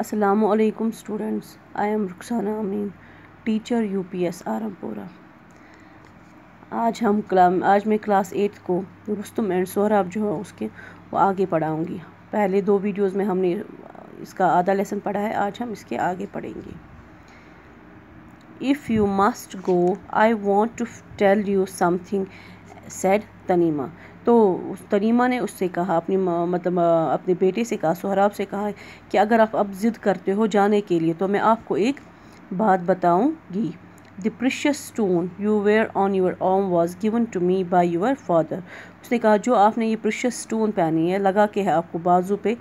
असलकुम students I am Rukhsana Amin teacher UPS Arampura आज हम क्लाम, आज मैं क्लास एट को रुस्तम एंड सोहराब जो है उसके, वो आगे पढ़ाऊँगी। पहले दो वीडियोस में हमने इसका आधा लेसन पढ़ा है, आज हम इसके आगे पढ़ेंगे। If you must go I want to tell you something said Tahmina तो उस तरीमा ने उससे कहा, अपनी मतलब अपने बेटे से कहा, सोहराब से कहा कि अगर आप अब ज़िद करते हो जाने के लिए तो मैं आपको एक बात बताऊँगी। The precious stone you wear on your arm was given to me by your father उसने कहा, जो आपने ये प्रिशियस स्टोन पहनी है, लगा के है आपको बाजू पे।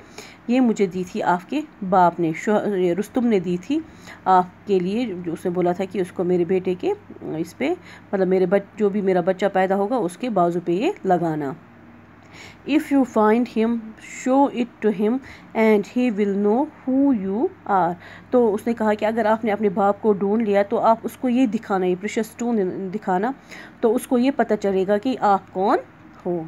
ये मुझे दी थी आपके बाप ने। रुस्तुम ने दी थी आपके लिए। जो उसने बोला था कि उसको मेरे बेटे के इस पर मतलब मेरे बच, जो भी मेरा बच्चा पैदा होगा, उसके बाजू पे ये लगाना। If you find him show it to him and he will know who you are तो उसने कहा कि अगर आपने अपने बाप को ढूंढ लिया तो आप उसको ये दिखाना, ये प्रेशस स्टोन दिखाना। तो उसको ये पता चलेगा कि आप कौन हो।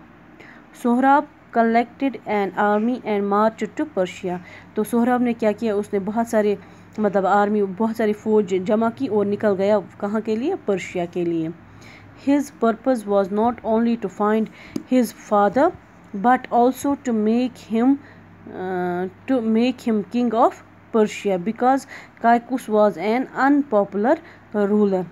Sohrab collected an army and march to Persia तो सोहराब ने क्या किया? उसने बहुत सारे मतलब आर्मी बहुत सारी फ़ौज जमा की और निकल गया कहाँ के लिए? पर्शिया के लिए। His purpose was not only to find his father but also to make him to make him king of Persia because Kaikaus was an unpopular ruler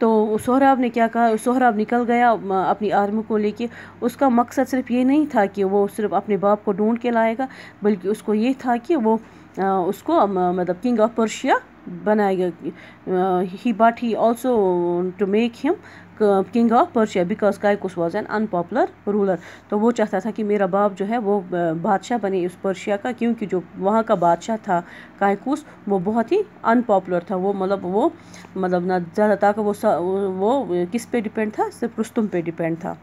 तो सोहराब ने क्या कहा? सोहराब निकल गया अपनी आर्मी को लेके। उसका मकसद सिर्फ़ ये नहीं था कि वो सिर्फ़ अपने बाप को ढूंढ के लाएगा, बल्कि उसको ये था कि वो उसको मतलब किंग ऑफ़ पर्शिया बनाएगा ही but he also to make him king of Persia because Kaikaus was an unpopular ruler तो वो चाहता था कि मेरा बाप जो है वो बादशाह बने उस पर्शिया का, क्योंकि जो वहाँ का बादशाह था कायकुस वो बहुत ही अनपॉपुलर था। वो मतलब वो मतलब ना ज़्यादा ताकत वो वो किस पे डिपेंड था? सिर्फ़ रुस्तुम पे डिपेंड था।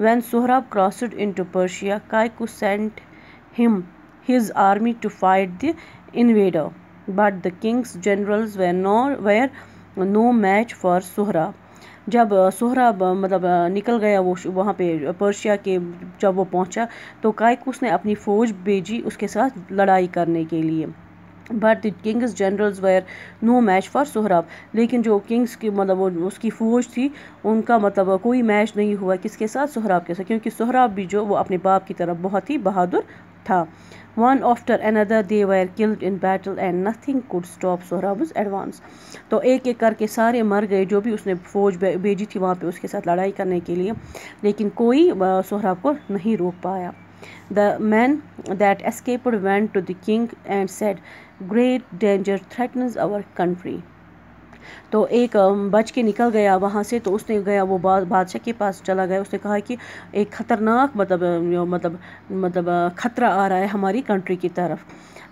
When Sohrab crossed into Persia Kaikaus sent him his army to fight the invader but the king's generals were no where no match for Sohrab जब सोहरा मतलब निकल गया वो वहाँ पे पर्शिया के जब वो पहुँचा तो कायकूस ने अपनी फ़ौज भेजी उसके साथ लड़ाई करने के लिए। But the king's generals were no match for Sohrab लेकिन जो किंग्स की मतलब उसकी फ़ौज थी उनका मतलब कोई मैच नहीं हुआ किसके साथ सोहराब के साथ क्योंकि सोहराब भी जो वो अपने बाप की तरफ़ बहुत ही बहादुर था one after another they were killed in battle and nothing could stop Sohrab's advance तो एक एक करके सारे मर गए, जो भी उसने फ़ौज भेजी थी वहाँ पे उसके साथ लड़ाई करने के लिए। लेकिन कोई सोहराब को नहीं रोक पाया। The man that escaped went to the king and said great danger threatens our country तो एक बच के निकल गया वहाँ से तो उसने गया, वो बादशाह के पास चला गया। उसने कहा कि, एक ख़तरनाक मतलब मतलब मतलब ख़तरा आ रहा है हमारी कंट्री की तरफ़।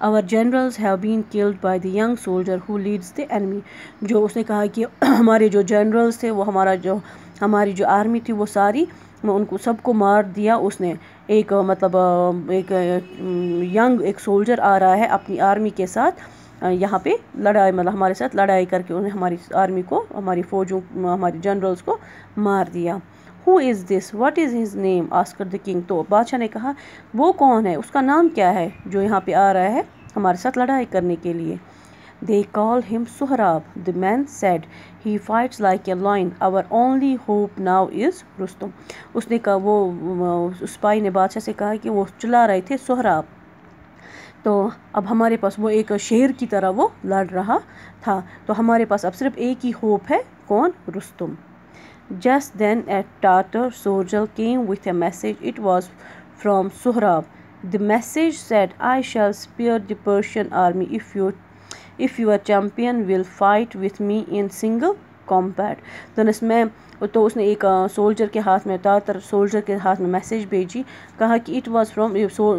Our generals have been killed by the young soldier who leads the enemy जो उसने कहा कि, हमारे जो जनरल्स थे, वो हमारा जो, हमारी जो आर्मी थी, वो सारी उनको सबको मार दिया। उसने एक मतलब एक यंग, एक सोल्जर आ रहा है अपनी आर्मी के साथ। यहाँ पे लड़ाई मतलब हमारे साथ लड़ाई करके उन्हें हमारी आर्मी को, हमारी फ़ौजों, हमारी जनरल्स को मार दिया। Who is this what is his name asked the king तो बादशाह ने कहा, वो कौन है? उसका नाम क्या है जो यहाँ पे आ रहा है हमारे साथ लड़ाई करने के लिए? They call him Sohrab the man said he fights like a lion our only hope now is Rustum उसने कहा, वो उस पाई ने बादशाह से कहा कि वो चला रहे थे सोहराब तो अब हमारे पास वो एक शेर की तरह वो लड़ रहा था। तो हमारे पास अब सिर्फ़ एक ही होप है, कौन? Rustum just then at Tatar soldier came with a message it was from Sohrab the message said I shall spare the Persian army if you if your champion will fight with me in single combat तो मैं तो उसने एक soldier के हाथ में तातर soldier के हाथ में मैसेज भेजी। कहा कि इट वाज फ्रॉम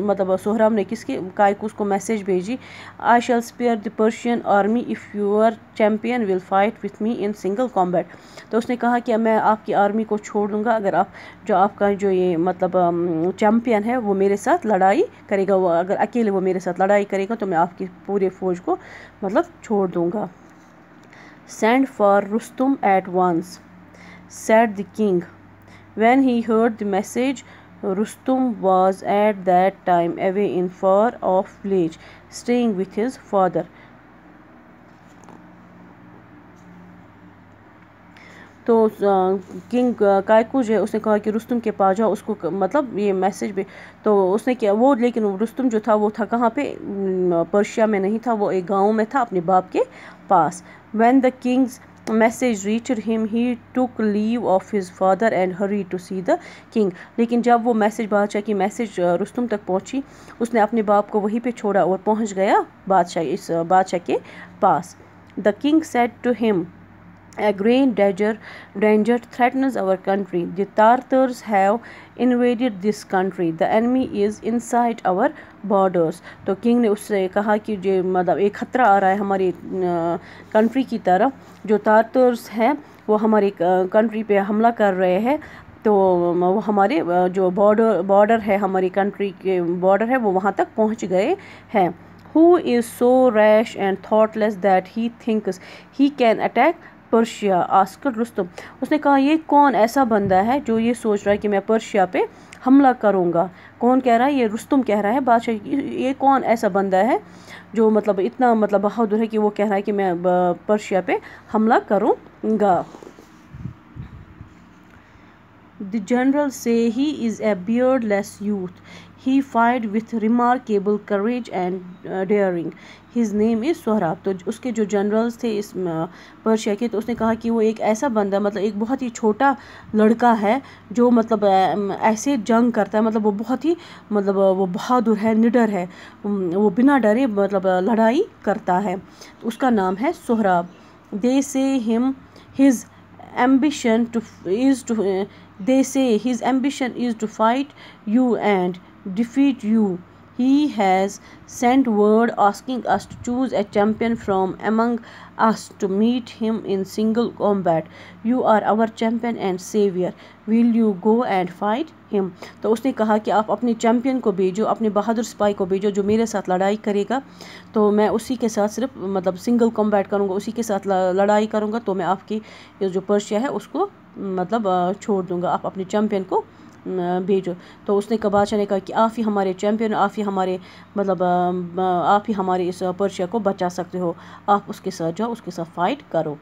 मतलब सोहराम ने किसके, कायकुस को मैसेज भेजी। I shall spare the Persian army if your champion will fight with me in single combat तो उसने कहा कि मैं आपकी आर्मी को छोड़ दूँगा। अगर आप, जो आपका जो ये मतलब चैम्पियन है, वो मेरे साथ लड़ाई करेगा। वो अगर अकेले वो मेरे साथ लड़ाई करेगा तो मैं आपकी पूरे फौज को मतलब छोड़ दूँगा। Send for Rustum at once, said the king. When he heard the message, Rustum was at that time away in far off village, staying with his father. तो किंग कायकू जो है, उसने कहा कि रुस्तुम के पास जाओ, उसको मतलब ये मैसेज भी तो उसने किया, वो लेकिन रुस्तुम जो था, वो था कहाँ पे? पर्शिया में नहीं था, वो एक गाँव में था अपने बाप के पास। When the king's message reach him he took leave of his father and hurry to see the king लेकिन जब वो मैसेज, बादशाह की मैसेज रुस्तुम तक पहुँची, उसने अपने बाप को वहीं पे छोड़ा और पहुँच गया बादशाह, इस, बादशाह के पास। The king said to him A great danger, danger threatens our country. The Tartars have invaded this country. The enemy is inside our borders. तो किंग ने उससे कहा कि जो मतलब एक ख़तरा आ रहा है हमारी कंट्री की तरफ़ जो तारतर्स हैं वो हमारी कंट्री पे हमला कर रहे हैं तो वो हमारे जो बॉर्डर बॉर्डर है हमारी कंट्री के बॉर्डर है वो वहाँ तक पहुँच गए हैं who is so rash and thoughtless that he thinks he can attack Persia, asked Rustam. उसने कहा, ये कौन ऐसा बंदा है जो ये सोच रहा है कि मैं पर्शिया पे हमला करूँगा? कौन कह रहा है? ये रुस्तम कह रहा है, बादशाह, ये कौन ऐसा बंदा है जो मतलब इतना मतलब बहादुर है कि वो कह रहा है कि मैं पर्शिया पे हमला करूँगा? The general said he is a beardless youth he fight with remarkable courage and daring his name is Sohrab तो उसके जो जनरल्स थे इस पर्शिया के तो उसने कहा कि वो एक ऐसा बंदा मतलब एक बहुत ही छोटा लड़का है, जो मतलब ऐसे जंग करता है। मतलब वो बहुत ही मतलब वो बहादुर है, निडर है। वो बिना डरे मतलब लड़ाई करता है। तो उसका नाम है Sohrab they say him his ambition to is to they say his ambition is to fight you and defeat you He has sent word asking us to choose a champion from among us to meet him in single combat. You are our champion and savior. Will you go and fight him? तो उसने कहा कि आप अपने champion को भेजो अपने बहादुर सिपाही को भेजो जो मेरे साथ लड़ाई करेगा तो मैं उसी के साथ सिर्फ़ मतलब सिंगल कॉम्बैट करूँगा उसी के साथ लड़ाई करूँगा तो मैं आपकी जो पर्शिया है उसको मतलब छोड़ दूँगा। आप अपने चैम्पियन को भेजो। तो उसने बादशाह ने कहा कि आप ही हमारे चैम्पियन आप ही हमारे मतलब आप ही हमारे इस पर्शिया को बचा सकते हो। आप उसके साथ जाओ, उसके साथ फाइट करो।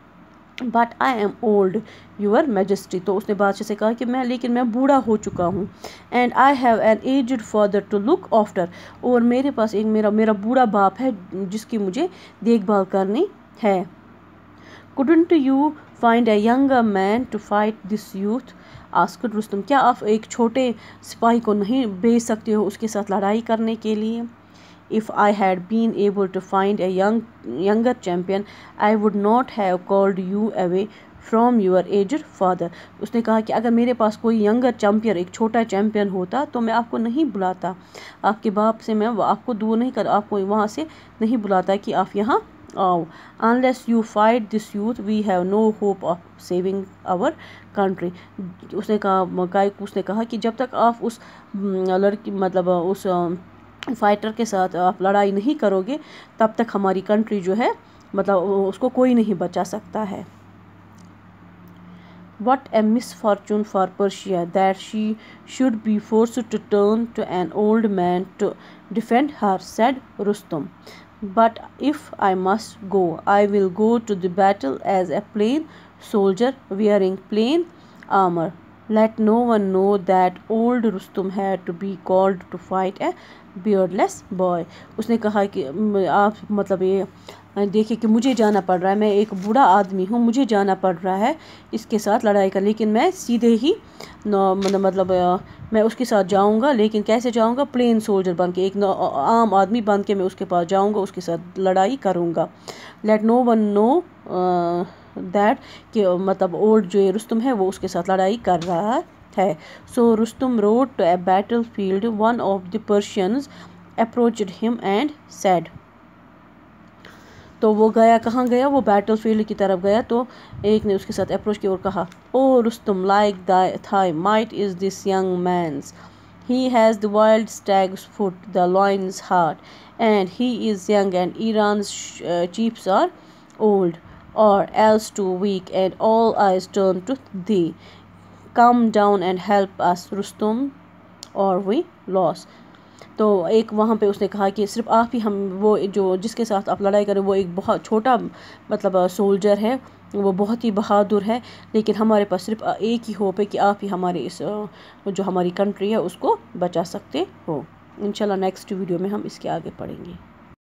But I am old your majesty तो उसने बादशाह से कहा कि मैं, लेकिन मैं बूढ़ा हो चुका हूँ। And I have an aged father to look after और मेरे पास एक मेरा मेरा बूढ़ा बाप है, जिसकी मुझे देखभाल करनी है। Couldn't you find a younger man to fight this youth asked Rustam, क्या आप एक छोटे सिपाही को नहीं भेज सकते हो उसके साथ लड़ाई करने के लिए? If I had been able to find a young younger champion I would not have called you away from your aged father उसने कहा कि अगर मेरे पास कोई यंगर चैम्पियन एक छोटा चैम्पियन होता तो मैं आपको नहीं बुलाता। आपके बाप से मैं आपको दूर नहीं कर, आपको वहाँ से नहीं बुलाता कि आप यहाँ आओ unless you fight this youth we have no hope of saving our country उसने कहा गायक उसने कहा कि जब तक आप उस लड़की मतलब उस फाइटर के साथ आप लड़ाई नहीं करोगे तब तक हमारी कंट्री जो है मतलब उसको कोई नहीं बचा सकता है What a misfortune for Persia that she should be forced to turn to an old man to defend her, said Rustum. But if I must go, I will go to the battle as a plain soldier wearing plain armor. Let no one know that old Rustum had to be called to fight a beardless boy. उसने कहा कि आप मतलब ये देखिए कि मुझे जाना पड़ रहा है, मैं एक बूढ़ा आदमी हूँ, मुझे जाना पड़ रहा है इसके साथ लड़ाई कर लेकिन मैं सीधे ही मतलब मतलब मैं उसके साथ जाऊँगा, लेकिन कैसे जाऊँगा? प्लेन सोल्जर बन के, एक आम आदमी बन के मैं उसके पास जाऊँगा, उसके साथ लड़ाई करूँगा। Let no one know that कि मतलब ओल्ड जो रुस्तम है, वो उसके साथ लड़ाई कर रहा है। So Rustam rode to a battle field one of the Persians approached him and said तो वो गया कहाँ गया वो बैटल फ़ील्ड की तरफ़ गया तो एक ने उसके साथ अप्रोच किया और कहा O Rustam like thy might is this young man's he has the wild stag's foot the lion's heart and he is young and Iran chiefs are old or else too weak, and all eyes turn to thee. Come down and help us, Rustum. और we lose तो एक वहाँ पे उसने कहा कि सिर्फ़ आप ही हम, वो जो जिसके साथ आप लड़ाई करें, वो एक बहुत छोटा मतलब सोल्जर है, वो बहुत ही बहादुर है, लेकिन हमारे पास सिर्फ़ एक ही होप है कि आप ही हमारे इस, जो हमारी कंट्री है, उसको बचा सकते हो। इंशाल्लाह नेक्स्ट वीडियो में हम इसके आगे पढ़ेंगे।